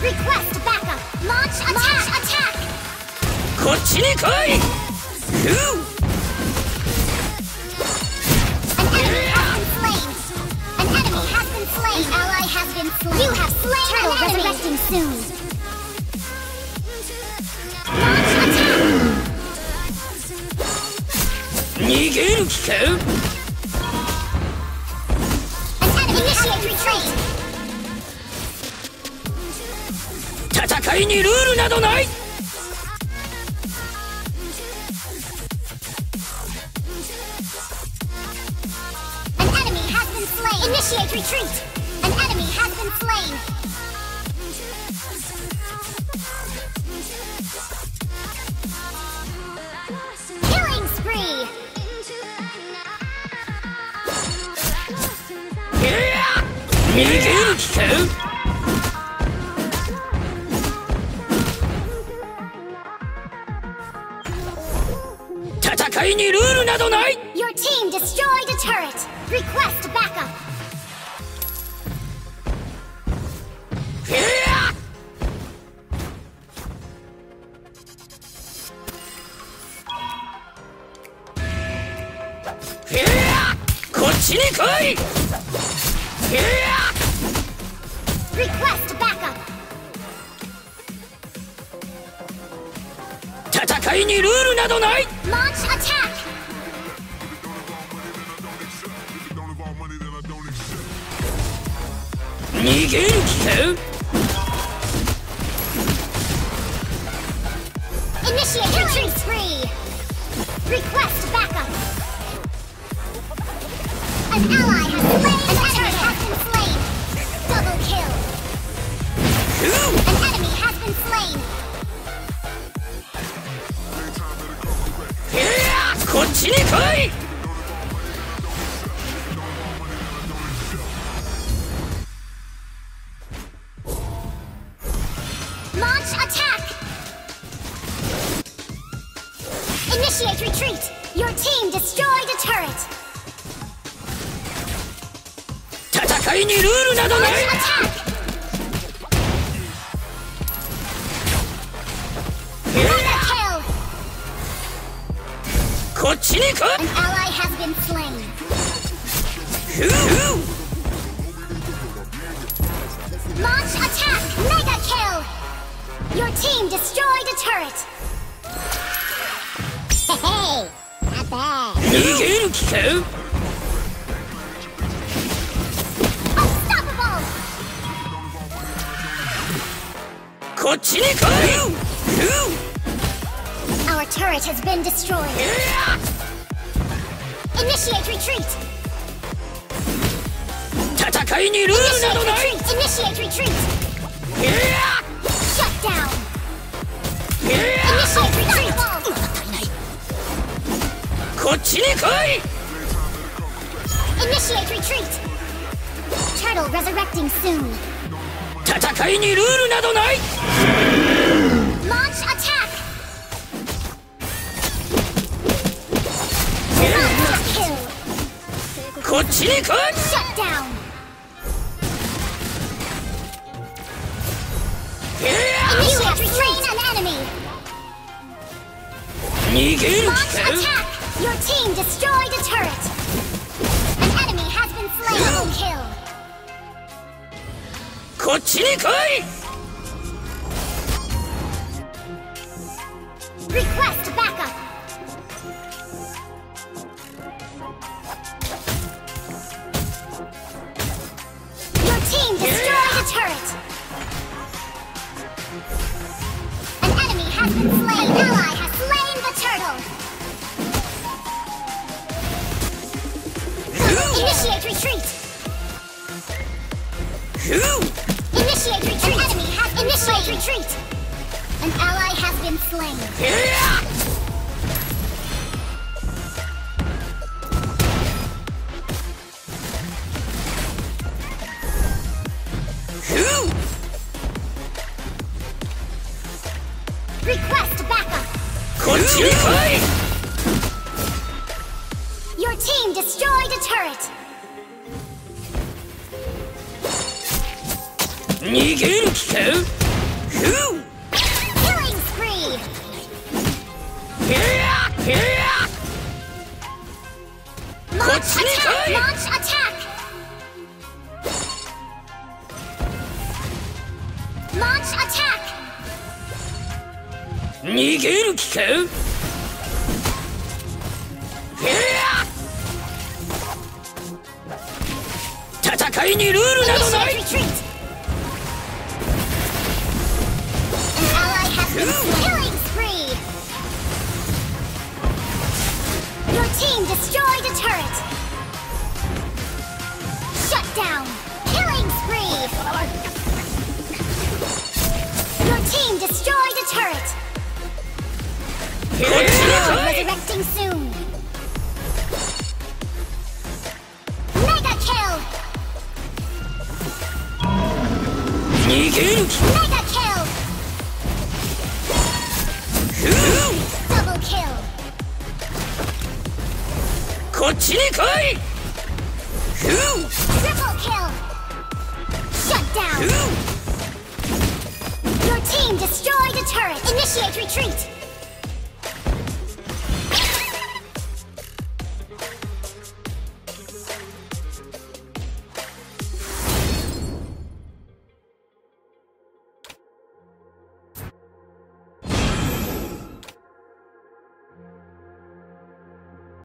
Request backup! Launch attack! Launch attack! こっちに来いふう An enemy has been slain! An enemy has been slain! An ally has been slain! You have slain Turtle an enemy! resurrecting soon! Launch attack! 逃げる気か An enemy initiate retreat! 戦いにルールなどない An enemy has been slain! 戦いにルールなどない Your team destroyed a turret! Request backup! こっちに来い Request backup! 戦いにルールなどない Gunko? Initiate killing spree! Request backup! An ally has slain! An enemy has been slain! Double kill! Ooh. An enemy has been slain! Yeah, continue! Retreat! Your team destroyed a turret! Attack! Luna kill! An ally has been slain! Launch attack! Mega kill! Your team destroyed a turret! Hey, not bad. 逃げる気か Unstoppable! こっちに来いふう Our turret has been destroyed. Initiate retreat! 戦いにルールなど Initiate ない retreat! Initiate retreat! Shut down! Initiate retreat! こっちに来い Initiate retreat! Turtle resurrecting soon! 戦いにルールなどない Launch attack! Kill! こっちに来い Shut down! Initiate retreat! An enemy! 逃げる気か Launch attack! Your team destroyed a turret! An enemy has been slain! Double kill! こっちに来い Request backup! Your team destroyed a turret! An enemy has been slain! An ally Initiate retreat! Who? Initiate retreat! An enemy has been Initiate slain. retreat! An ally has been slain. Who? Request backup! Continue! team destroyed a turret! い逃げる気かふう Killing spree! いやいや Launch What's in it, attack! hey? Launch attack! Launch attack! 逃げる気かい や 戦いにルールなどな Initiate い retreat! An ally has 逃げる気 Mega kill! ふう Double kill! こっちに来いふう Triple kill! Shut ふ down! う Your team destroyed a turret! Initiate retreat!